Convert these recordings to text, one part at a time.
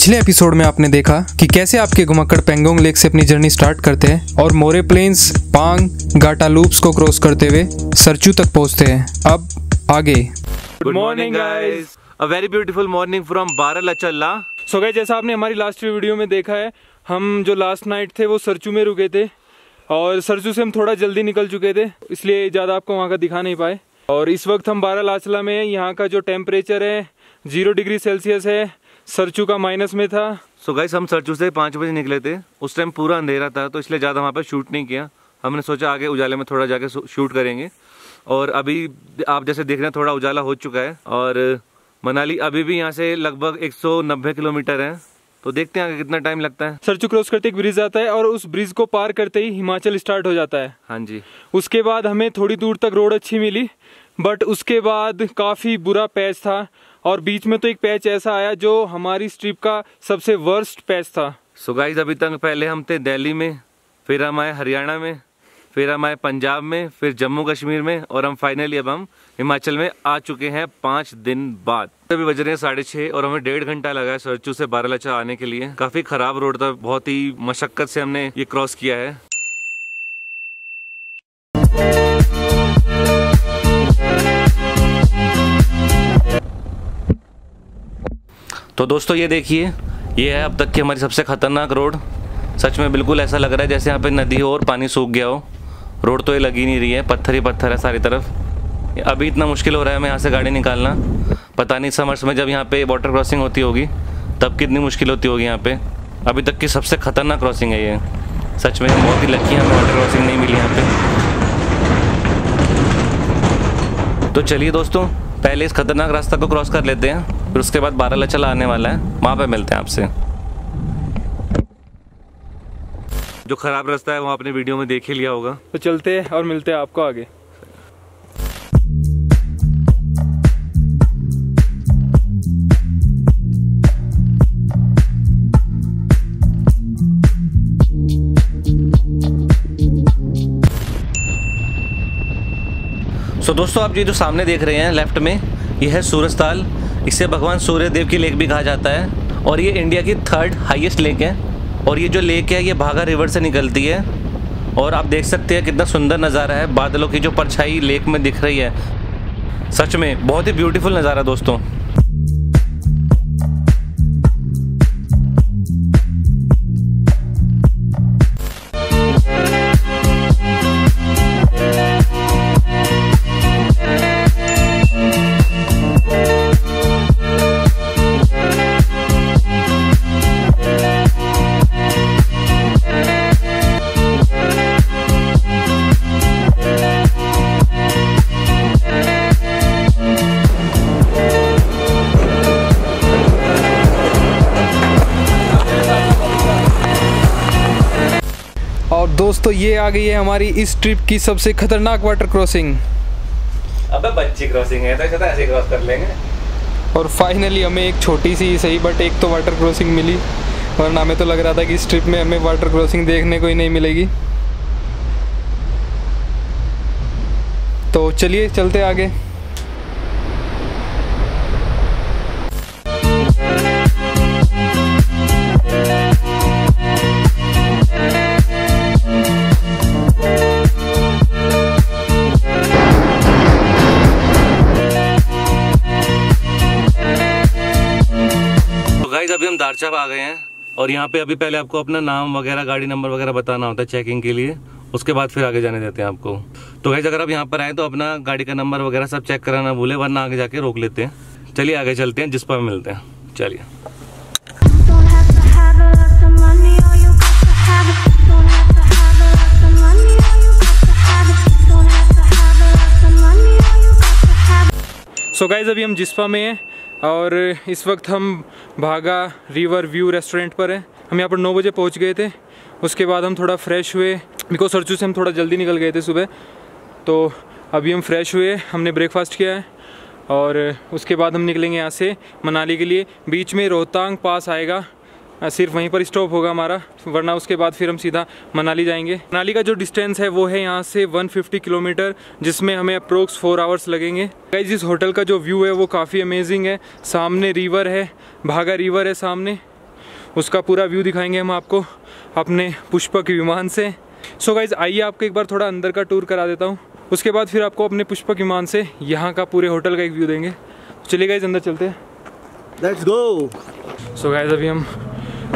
पिछले एपिसोड में आपने देखा कि कैसे आपके घुमक्कड़ पेंगोंग लेक से अपनी जर्नी स्टार्ट करते हैं और मोरे प्लेन्स पांग गाटा लूप्स को क्रॉस करते हुए सरचू तक पहुँचते हैं। अब आगे। Good morning guys a very beautiful morning from Baralacha La सो गए जैसा आपने हमारी लास्ट वीडियो में देखा है, हम जो लास्ट नाइट थे, वो सरचू में रुके थे और सरचू से हम थोड़ा जल्दी निकल चुके थे, इसलिए ज़्यादा आपको वहाँ का दिखा नहीं पाए। और इस वक्त हम बारालाचला में यहाँ का जो टेम्परेचर है ज़ीरो डिग्री सेल्सियस है सरचू का माइनस में था। सो गाइस हम सरचू से पाँच बजे निकले थे। उस टाइम पूरा अंधेरा था तो इसलिए ज़्यादा वहाँ पर शूट नहीं किया। हमने सोचा आगे उजाले में थोड़ा जाके शूट करेंगे। और अभी आप जैसे देख रहे हैं थोड़ा उजाला हो चुका है। और मनाली अभी भी यहाँ से लगभग 190 किलोमीटर है। तो देखते हैं आगे कितना टाइम लगता है। सरचू क्रॉस करते एक ब्रिज आता है और उस ब्रिज को पार करते ही हिमाचल स्टार्ट हो जाता है। हाँ जी। उसके बाद हमें थोड़ी दूर तक रोड अच्छी मिली बट उसके बाद काफ़ी बुरा पैच था। और बीच में तो एक पैच ऐसा आया जो हमारी स्ट्रिप का सबसे वर्स्ट पैच था। सो गाइस अभी तक पहले हम थे दिल्ली में, फिर हम आए हरियाणा में, फिर हम आए पंजाब में, फिर जम्मू कश्मीर में, और हम फाइनली अब हम हिमाचल में आ चुके हैं पाँच दिन बाद। अभी बज रहे हैं साढ़े छः और हमें डेढ़ घंटा लगा है सरचू से बारालाचा आने के लिए। काफ़ी ख़राब रोड था, बहुत ही मशक्क़त से हमने ये क्रॉस किया है। तो दोस्तों, ये देखिए, ये है अब तक की हमारी सबसे ख़तरनाक रोड। सच में बिल्कुल ऐसा लग रहा है जैसे यहाँ पे नदी हो और पानी सूख गया हो। रोड तो ये लगी नहीं रही है, पत्थर ही पत्थर है सारी तरफ़। अभी इतना मुश्किल हो रहा है हमें यहाँ से गाड़ी निकालना। पता नहीं समर्स में जब यहाँ पे वाटर क्रॉसिंग होती होगी, तब कितनी मुश्किल होती होगी यहाँ पे। अभी तक की सबसे ख़तरनाक क्रॉसिंग है ये। सच में बहुत ही लकी हमें वाटर क्रॉसिंग नहीं मिली यहाँ पे। तो चलिए दोस्तों, पहले इस खतरनाक रास्ता को क्रॉस कर लेते हैं। फिर उसके बाद बारह लचला आने वाला है। वहाँ पे मिलते हैं आपसे। जो खराब रास्ता है वो आपने वीडियो में देख ही लिया होगा। तो चलते हैं और मिलते हैं आपको आगे। सो दोस्तों आप ये जो सामने देख रहे हैं लेफ़्ट में ये है सूरज ताल इसे भगवान सूर्य देव की लेक भी कहा जाता है। और ये इंडिया की थर्ड हाईएस्ट लेक है। और ये जो लेक है, ये भागा रिवर से निकलती है। और आप देख सकते हैं कितना सुंदर नज़ारा है। बादलों की जो परछाई लेक में दिख रही है। सच में, बहुत ही ब्यूटीफुल नज़ारा दोस्तों। दोस्तों ये आ गई है हमारी इस ट्रिप की सबसे खतरनाक वाटर क्रॉसिंग अबे बच्ची क्रॉसिंग है तो ऐसे क्रॉस कर लेंगे। और फाइनली हमें एक छोटी सी सही बट एक तो वाटर क्रॉसिंग मिली। वरना हमें तो लग रहा था कि इस ट्रिप में हमें वाटर क्रॉसिंग देखने को ही नहीं मिलेगी। तो चलिए चलते आगे। दारचाप आ गए हैं और यहाँ पे अभी पहले आपको अपना नाम वगैरह, गाड़ी नंबर वगैरह बताना होता है चेकिंग के लिए। उसके बाद फिर आगे जाने देते हैं आपको। तो गाइज़ अगर आप यहाँ पर आए तो अपना गाड़ी का नंबर वगैरह सब चेक कराना भूले, वरना आगे जाके रोक लेते हैं। चलिए, आगे चलते हैं, जिस पर मिलते हैं। चलिए। सो so गाइज़ अभी हम जिस्पा में हैं। और इस वक्त हम भागा रिवर व्यू रेस्टोरेंट पर हैं। हम यहाँ पर नौ बजे पहुँच गए थे। उसके बाद हम थोड़ा फ्रेश हुए। बिकॉज़ सरचू से हम थोड़ा जल्दी निकल गए थे सुबह। तो अभी हम फ्रेश हुए, हमने ब्रेकफास्ट किया है। और उसके बाद हम निकलेंगे यहाँ से मनाली के लिए। बीच में रोहतांग पास आएगा। सिर्फ़ वहीं पर स्टॉप होगा हमारा वरना उसके बाद फिर हम सीधा मनाली जाएँगे। मनाली का जो डिस्टेंस है वो है यहाँ से 150 किलोमीटर जिसमें हमें अप्रोक्स फोर आवर्स लगेंगे। गाइज़ इस होटल का जो व्यू है वो काफ़ी अमेजिंग है। सामने रिवर है भागा रिवर है सामने। उसका पूरा व्यू दिखाएँगे हम आपको अपने पुष्पक विमान से। सो गाइज़ आइए आपको एक बार थोड़ा अंदर का टूर करा देता हूँ। उसके बाद फिर आपको अपने पुष्पक विमान से यहाँ का पूरे होटल का एक व्यू देंगे। चलिए गाइज़ अंदर चलते हैं। लेट्स गो सो गाइज़ अभी हम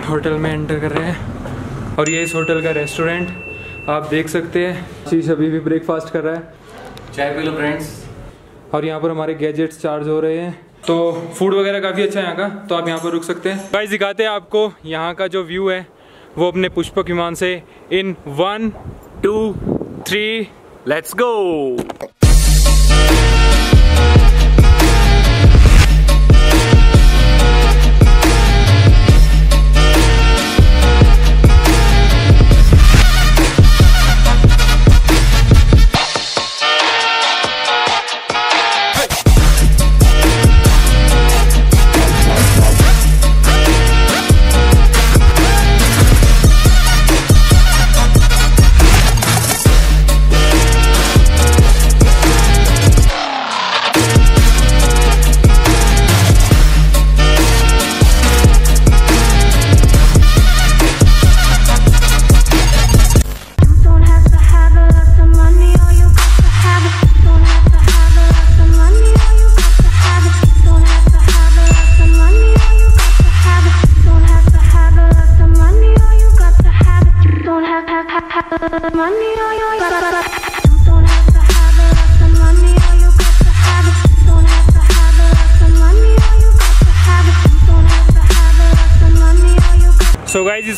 होटल में एंटर कर रहे हैं। और ये इस होटल का रेस्टोरेंट आप देख सकते हैं शीश अभी भी ब्रेकफास्ट कर रहा है। चाय पी लो फ्रेंड्स और यहाँ पर हमारे गैजेट्स चार्ज हो रहे हैं। तो फ़ूड वगैरह काफ़ी अच्छा है यहाँ का तो आप यहाँ पर रुक सकते हैं। गाइस दिखाते हैं आपको यहाँ का जो व्यू है वो अपने पुष्पक विमान से in one two three let's go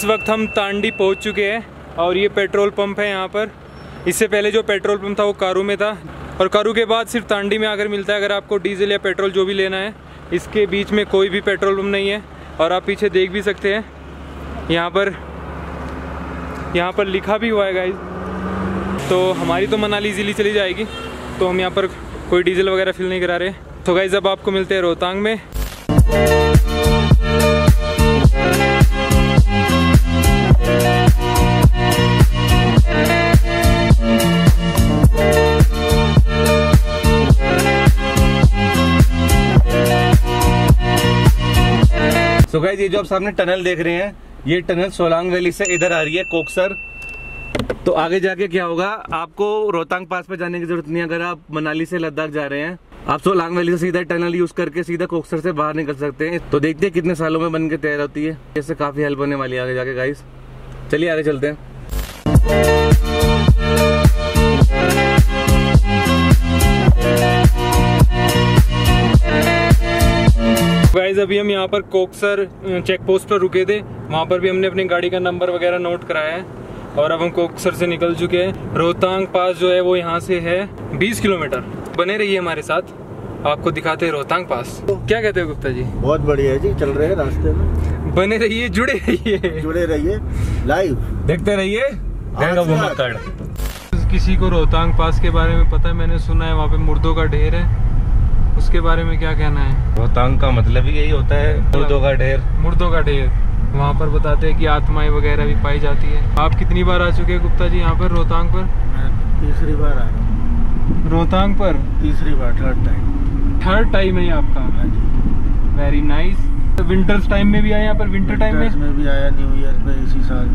वक्त हम तांडी पहुँच चुके हैं और ये पेट्रोल पंप है यहाँ पर। इससे पहले जो पेट्रोल पंप था वो कारू में था और कारू के बाद सिर्फ़ तांडी में आकर मिलता है, अगर आपको डीजल या पेट्रोल जो भी लेना है, इसके बीच में कोई भी पेट्रोल पम्प नहीं है और आप पीछे देख भी सकते हैं। यहाँ पर यहाँ पर लिखा भी हुआ है गाइज़ तो हमारी तो मनाली इजीली चली जाएगी तो हम यहाँ पर कोई डीजल वगैरह फिल नहीं करा रहे। तो गाइज़ अब आपको मिलते हैं रोहतांग में। सो गाइस ये जो आप सामने टनल देख रहे हैं, ये टनल सोलांग वैली से इधर आ रही है कोकसर। तो आगे जाके क्या होगा, आपको रोहतांग पास पे जाने की ज़रूरत नहीं अगर आप मनाली से लद्दाख जा रहे हैं, आप सोलांग वैली से सीधा टनल यूज़ करके सीधा कोकसर से बाहर निकल सकते हैं। तो देखते हैं कितने सालों में बन के तैयार होती है। इससे काफ़ी हेल्प होने वाली है आगे जाके गाइस चलिए आगे चलते हैं। गाइज़ अभी हम यहाँ पर कोकसर चेक पोस्ट पर रुके थे। वहाँ पर भी हमने अपनी गाड़ी का नंबर वगैरह नोट कराया है। और अब हम कोकसर से निकल चुके हैं। रोहतांग पास जो है वो यहाँ से है। 20 किलोमीटर। बने रहिए हमारे साथ। आपको दिखाते हैं रोहतांग पास। क्या कहते हो गुप्ता जी? बहुत बढ़िया है जी। चल रहे हैं रास्ते में। बने रहिए जुड़े रहिए। जुड़े रहिए। लाइव देखते रहिए। किसी को रोहतांग पास के बारे में पता है मैंने सुना है वहाँ पे मुर्दों का ढेर है। उसके बारे में क्या कहना है? रोहतांग का मतलब ही यही होता है मुर्दों का ढेर। मुर्दों का ढेर। वहाँ पर बताते हैं कि आत्माएँ वगैरह भी पाई जाती है। आप कितनी बार आ चुके हैं गुप्ता जी यहाँ पर रोहतांग पर? तीसरी बार आ रहा हूँ। रोहतांग पर? तीसरी बार थर्ड टाइम थर्ड टाइम है आपका? हाँ वेरी नाइस विंटर्स टाइम में भी आया यहाँ पर? विंटर टाइम Winters में? में भी आया न्यू ईयर पे इसी साल।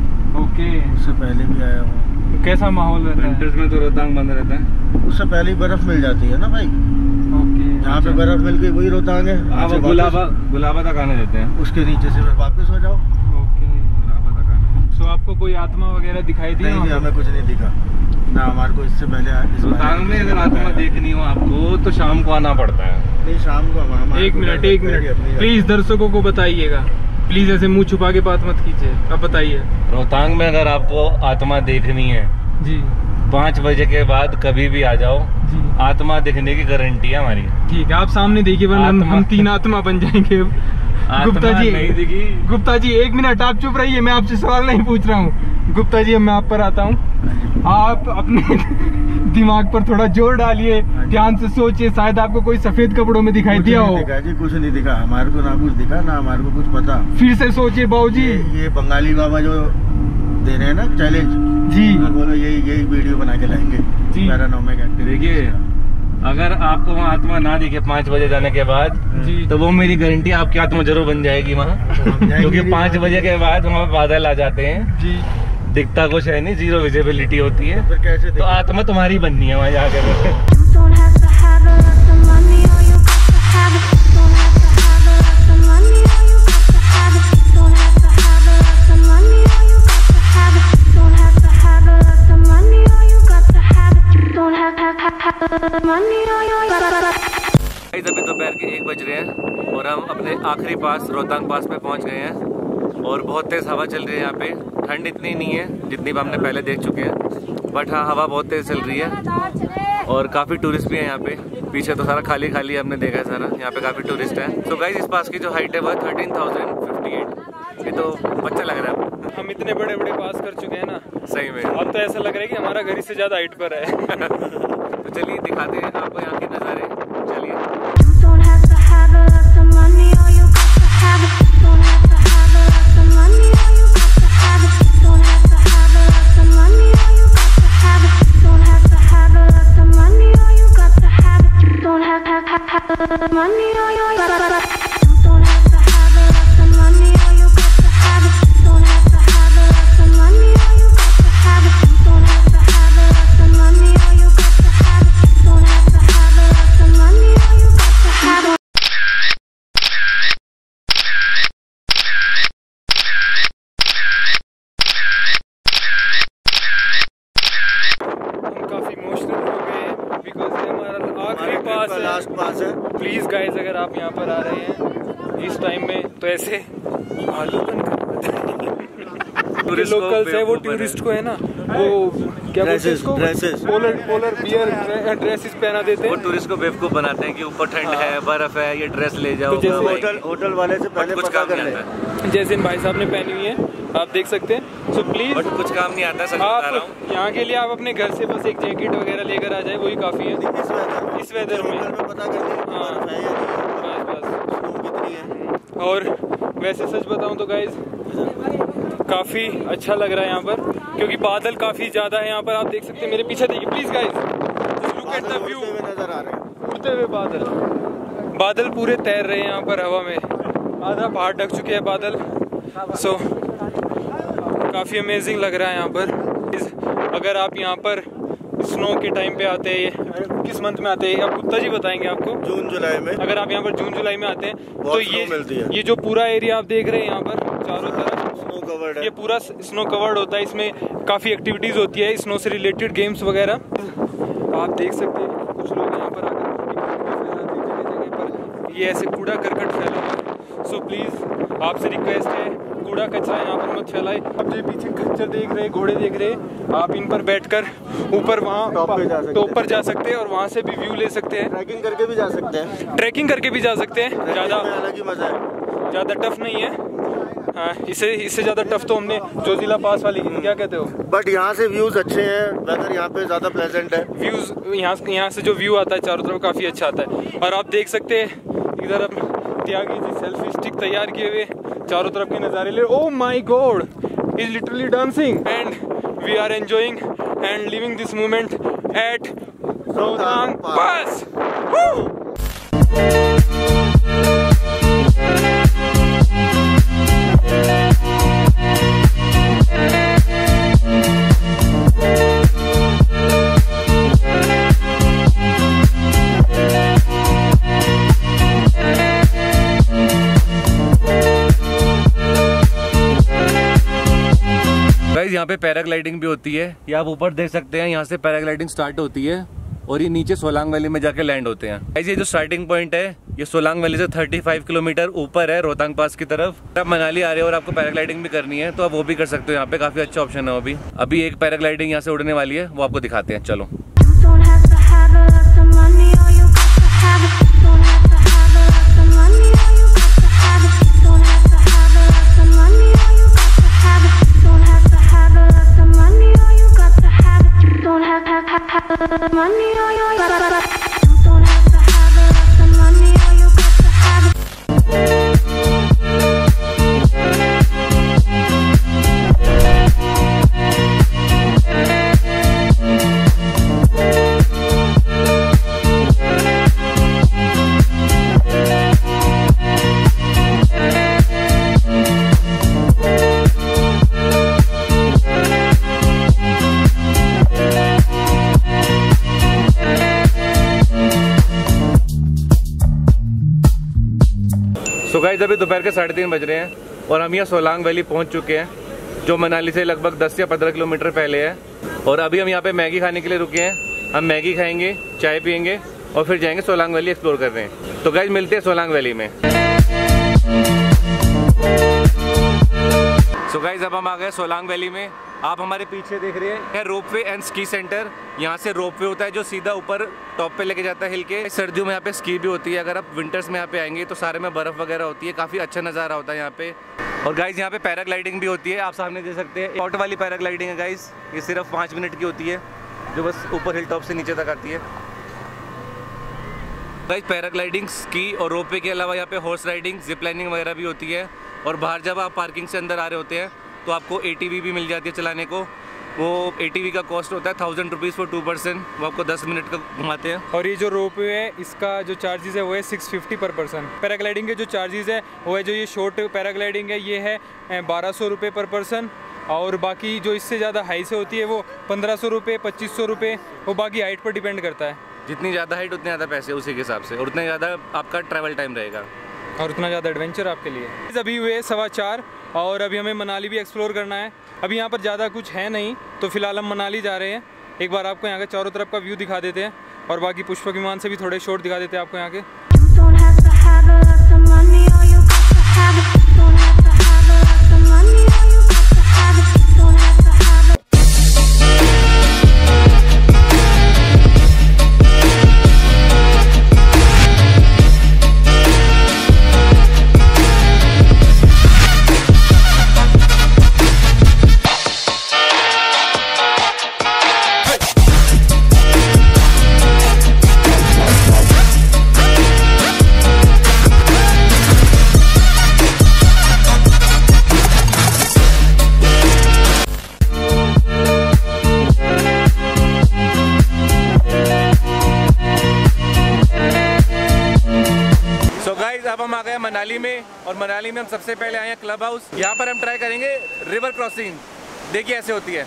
ओके उससे पहले भी आया हूँ। कैसा माहौल रहता है? विंटर्स में तो रोहतांग बंद रहता है। उससे पहले ही बर्फ़ मिल जाती है ना भाई? ओके जहाँ पे बर्फ़ मिल गई वही रोहतांग है गुलाबा गुलाबा तक आने देते हैं। उसके नीचे से फिर वापस हो जाओ। ओके गुलाबा तक आने सो आपको कोई आत्मा वगैरह दिखाई दी नहीं? हमें कुछ नहीं दिखा। ना हमारे को इससे पहले रोहतांग में अगर आत्मा देखनी हो आपको तो शाम को आना पड़ता है। नहीं शाम को एक मिनट एक मिनट। प्लीज़ दर्शकों को बताइएगा। प्लीज़ ऐसे मुँह छुपा के बात मत कीजिए। अब बताइए। रोहतांग में अगर आपको आत्मा देखनी है जी। पाँच बजे के बाद कभी भी आ जाओ आत्मा दिखने की गारंटी है हमारी। ठीक है आप सामने देखिए वरना हम तीन आत्मा बन जाएँगे। गुप्ता जी नहीं दिखी। गुप्ता जी एक मिनट आप चुप रहिए मैं आपसे सवाल नहीं पूछ रहा हूँ। गुप्ता जी मैं आप पर आता हूँ। आप अपने दिमाग पर थोड़ा ज़ोर डालिए हाँ ध्यान से सोचिए शायद आपको कोई सफ़ेद कपड़ों में दिखाई दिया हो। दिखा जी कुछ नहीं दिखा। हमारे को ना कुछ दिखा ना हमारे को कुछ पता। फिर से सोचिए बाबूजी। ये ये बंगाली बाबा जो दे रहे हैं ना चैलेंज जी। बोलो यही यही वीडियो बना के लाएँगे। जी। पैरानॉमिक देखिए अगर आपको वहाँ आत्मा ना दिखे पाँच बजे जाने के बाद जी। तो वो मेरी गारंटी आपकी आत्मा ज़रूर बन जाएगी वहाँ। तो क्योंकि पाँच बजे के बाद वहाँ बादल आ जाते हैं। जी। दिखता कुछ है नहीं ज़ीरो विजिबिलिटी होती है। तो आत्मा तुम्हारी बननी है वहाँ जाकर अभी दोपहर के एक बज रहे हैं और हम अपने आखिरी पास रोहतांग पास पे पहुँच गए हैं। और बहुत तेज़ हवा चल रही है यहाँ पे। ठंड इतनी नहीं है जितनी भी हमने पहले देख चुके हैं। बट हाँ हवा बहुत तेज़ चल रही है। और काफ़ी टूरिस्ट भी हैं यहाँ पे। पीछे तो सारा खाली खाली हमने देखा है सारा। यहाँ पे काफ़ी टूरिस्ट है। तो गाइज़ इस पास की जो हाइट है वह थर्टीन थाउज़ेंड फिफ्टी एट ये तो अच्छा लग रहा है हम इतने बड़े बड़े पास कर चुके हैं ना। सही में। अब तो ऐसा लग रहा है कि हमारा घर इससे ज़्यादा हाइट पर है। तो चलिए दिखाते हैं आपको यहाँ के नज़ारे। चलिए। पास है। है प्लीज़ गाइज़ अगर आप यहाँ पर आ रहे हैं इस टाइम में तो ऐसे आलू टूरिस्ट लोकल्स है। वो टूरिस्ट को है ना? वो क्या बोलते हैं Dresses, इसको? पोलर पोलर बियर ड्रेसेस पहना देते हैं। वो हैं टूरिस्ट को बेवकूफ़ बनाते हैं कि ऊपर ठंड है बर्फ़ है ये ड्रेस ले जाओ तो जैसे होटल होटल वाले से पहले कुछ काम कर नहीं आता। है। जैसे इन भाई साहब ने पहनी हुई है आप देख सकते हैं। सो प्लीज़ बट कुछ काम नहीं आता सच बता रहा हूँ। आप यहाँ के लिए आप अपने घर से बस एक जैकेट वगैरह लेकर आ जाए वही काफ़ी है। इस वेदर में। पता कर हाँ। और वैसे सच बताऊँ तो गाइज़ काफ़ी अच्छा लग रहा है यहाँ पर क्योंकि बादल काफ़ी ज़्यादा है यहाँ पर आप देख सकते हैं। मेरे पीछे देखिए please guys look at the view नज़र आ रहे हैं। उड़ते हुए बादल। बादल पूरे तैर रहे हैं यहाँ पर हवा में। आधा पहाड़ ढक चुके हैं बादल। सो so, काफ़ी अमेजिंग लग रहा है यहाँ पर। अगर आप यहाँ पर स्नो के टाइम पे आते हैं किस मंथ में आते हैं अब गुप्ता जी बताएँगे आपको। जून जुलाई में। अगर आप यहाँ पर जून जुलाई में आते हैं तो ये मिलती है। ये जो पूरा एरिया आप देख रहे हैं यहाँ पर चारों तरफ़ स्नो कवर्ड है। ये पूरा स्नो कवर्ड होता है। इसमें काफ़ी एक्टिविटीज़ होती है स्नो से रिलेटेड गेम्स वगैरह। आप देख सकते हैं कुछ लोग यहाँ पर आकर हैं ये ऐसे कूड़ा करकट फैला हुआ है। सो प्लीज़ आपसे रिक्वेस्ट है कूड़ा कचरा यहाँ पर मत फैलाए। आप जो पीछे खच्चर देख रहे घोड़े देख रहे हैं आप इन पर बैठकर ऊपर वहाँ टॉप पे जा सकते टॉप हैं। पर जा सकते हैं और वहाँ से भी व्यू ले सकते हैं। ट्रैकिंग करके भी जा सकते हैं। ट्रैकिंग करके भी जा सकते हैं। ज़्यादा अलग ही मज़ा है। ज़्यादा टफ नहीं है। हाँ इससे इससे ज़्यादा टफ तो हमने जोजिला पास वाली क्या कहते हो? बट यहाँ से व्यूज़ अच्छे हैं। वेदर यहाँ पे ज़्यादा प्लेजेंट है। व्यूज़ यहाँ यहाँ से जो व्यू आता है चारों तरफ़ काफ़ी अच्छा आता है। और आप देख सकते हैं इधर अब त्यागी जी सेल्फी स्टिक तैयार किए हुए। चारों तरफ़ के नज़ारे ले। ओ my god is literally dancing and we are enjoying and living this moment at Rohtang pass यहाँ पे पैराग्लाइडिंग भी होती है। ये आप ऊपर देख सकते हैं, यहाँ से पैराग्लाइडिंग स्टार्ट होती है और ये नीचे सोलांग वैली में जाके लैंड होते हैं। ऐसे जो स्टार्टिंग पॉइंट है, ये सोलांग वैली से 35 किलोमीटर ऊपर है, रोहतांग पास की तरफ़। आप मनाली आ रहे हो और आपको पैराग्लाइडिंग भी करनी है तो आप वो भी कर सकते हो। यहाँ पे काफ़ी अच्छा ऑप्शन है वो भी। अभी एक पैराग्लाइडिंग यहाँ से उड़ने वाली है, वो आपको दिखाते हैं। चलो। अभी दोपहर के साढ़े तीन बज रहे हैं और हम यहाँ सोलांग वैली पहुँच चुके हैं, जो मनाली से लगभग 10 या 15 किलोमीटर पहले है। और अभी हम यहाँ पे मैगी खाने के लिए रुके हैं। हम मैगी खाएँगे, चाय पियेंगे और फिर जाएँगे सोलांग वैली एक्सप्लोर करने। तो गैज मिलते हैं सोलांग वैली में। सो so गाइज़ अब हम आ गए सोलांग वैली में। आप हमारे पीछे देख रहे हैं। Ropeway and ski centre. यहाँ से रोप वे होता है जो सीधा ऊपर टॉप पे लेके जाता है हिल के। सर्दियों में यहाँ पे स्की भी होती है। अगर आप विंटर्स में यहाँ पे आएँगे तो सारे में बर्फ़ वगैरह होती है। काफ़ी अच्छा नज़ारा होता है यहाँ पे। और गाइज़ यहाँ पे पैराग्लाइडिंग भी होती है। आप सामने देख सकते हैं। शॉर्ट वाली पैराग्लाइडिंग है गाइज़ ये सिर्फ़ पाँच मिनट की होती है। जो बस ऊपर हिल टॉप से नीचे तक आती है। गाइज़ पैराग्लाइडिंग स्की और रोपवे के अलावा यहाँ पे हॉर्स राइडिंग जिप लाइनिंग वगैरह भी होती है और बाहर जब आप पार्किंग से अंदर आ रहे होते हैं तो आपको एटीवी भी मिल जाती है चलाने को। वो एटीवी का कॉस्ट होता है thousand rupees for two person वो आपको दस मिनट का घुमाते हैं। और ये जो रोप वे है, इसका जो चार्जेस है, वो है six fifty per person paragliding के जो चार्जेस है, वो है जो ये शॉर्ट पैराग्लाइडिंग है, ये है बारह सौ रुपये पर पर्सन और बाकी जो इससे ज़्यादा हाई से होती है, वो पंद्रह सौ रुपये पच्चीस सौ रुपये वो बाकी हाइट पर डिपेंड करता है। जितनी ज़्यादा हाइट उतने ज़्यादा पैसे उसी के हिसाब से, और उतना ज़्यादा आपका ट्रैवल टाइम रहेगा। और उतना ज़्यादा एडवेंचर आपके लिए। अभी हुए सवा चार, और अभी हमें मनाली भी एक्सप्लोर करना है। अभी यहाँ पर ज़्यादा कुछ है नहीं तो फ़िलहाल हम मनाली जा रहे हैं। एक बार आपको यहाँ का चारों तरफ़ का व्यू दिखा देते हैं, और बाकी पुष्प विमान से भी थोड़े शॉट दिखा देते हैं आपको यहाँ के। सबसे पहले आए हैं क्लब हाउस यहाँ पर हम ट्राई करेंगे रिवर क्रॉसिंग देखिए ऐसे होती है।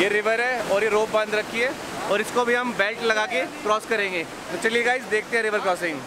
ये रिवर है और ये रोप बाँध रखी है और इसको भी हम बेल्ट लगा के क्रॉस करेंगे। तो चलिए गाइज़ देखते हैं रिवर क्रॉसिंग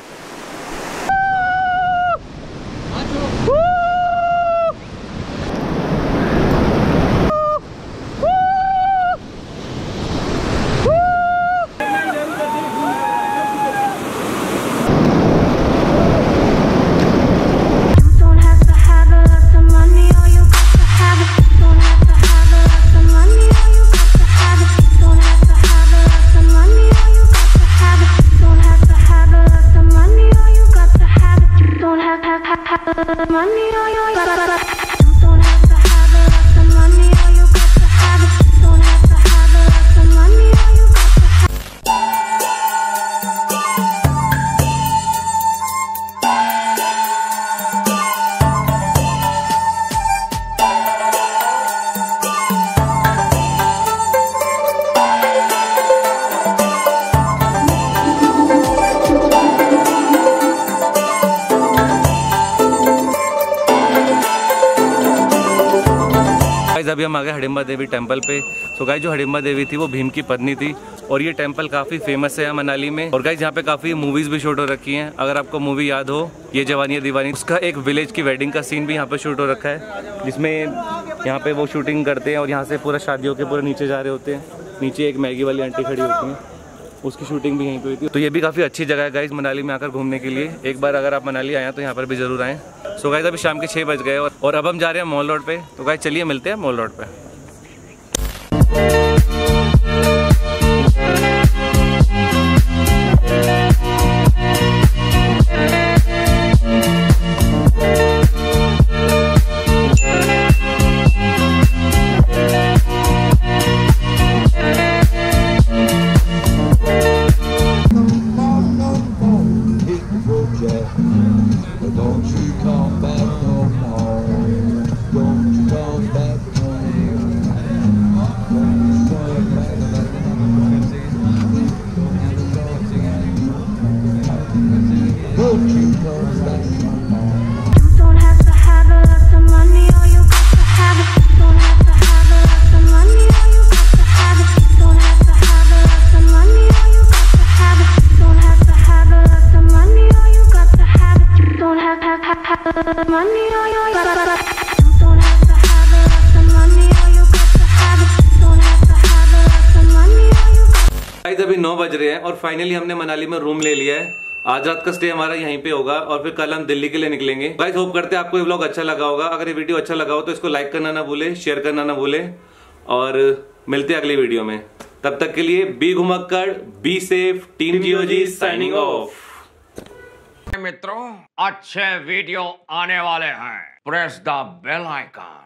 はは、まみろよいばば。अभी हम आ गए हडिम्बा देवी टेंपल पे। सो गाइज़ जो हडिम्बा देवी थी, वो भीम की पत्नी थी। और ये टेंपल काफ़ी फ़ेमस है मनाली में। और गाइज़ यहाँ पे काफ़ी मूवीज़ भी शूट हो रखी है। अगर आपको मूवी याद हो, ये जवानी दीवानी, उसका एक विलेज की वेडिंग का सीन भी यहाँ पे शूट हो रखा है, जिसमें यहाँ पे वो शूटिंग करते हैं और यहाँ से पूरा शादियों के पूरे नीचे जा रहे होते हैं। नीचे एक मैगी वाली आंटी खड़ी होती हैं। उसकी शूटिंग भी यहीं पे हुई थी। तो ये भी काफ़ी अच्छी जगह है गाइज़ मनाली में आकर घूमने के लिए। एक बार अगर आप मनाली आए तो यहाँ पर भी ज़रूर आएँ। सो गाइज़ अभी शाम के छः बज गए और, अब हम जा रहे हैं मॉल रोड पर तो गाइज़ चलिए मिलते हैं मॉल रोड पे। और फाइनली हमने मनाली में रूम ले लिया है। आज रात का स्टे हमारा यहीं पे होगा और फिर कल हम दिल्ली के लिए निकलेंगे। गाइस होप करते हैं आपको ये व्लॉग अच्छा लगा होगा। अगर ये वीडियो अच्छा लगा हो तो इसको लाइक करना ना भूले शेयर करना ना भूले और मिलते हैं अगली वीडियो में। तब तक के लिए बी घुमक्कड़ बी सेफ़ टीम जियोजी साइनिंग ऑफ़ मित्रों, अच्छे वीडियो आने वाले हैं। Press the bell icon